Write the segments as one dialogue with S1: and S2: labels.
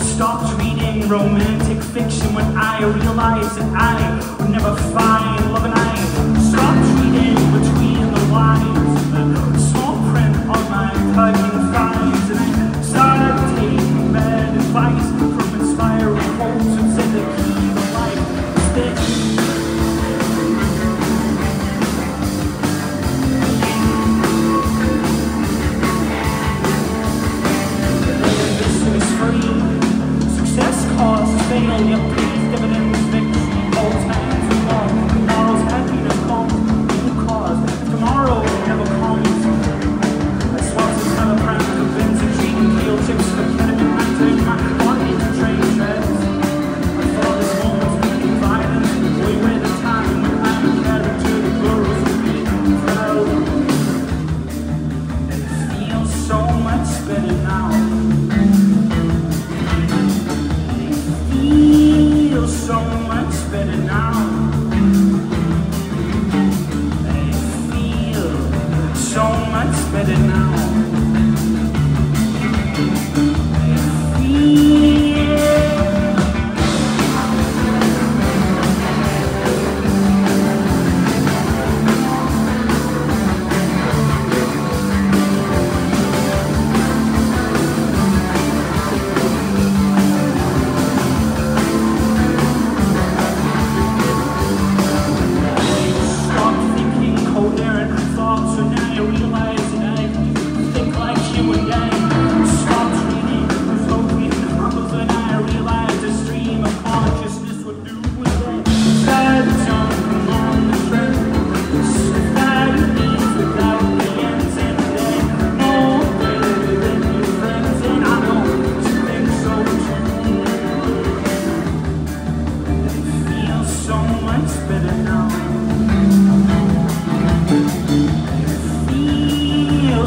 S1: Stopped reading romantic fiction when I realized that I would never find love and I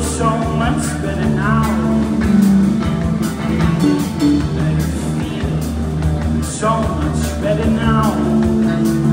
S1: so much better now. I feel so much better now.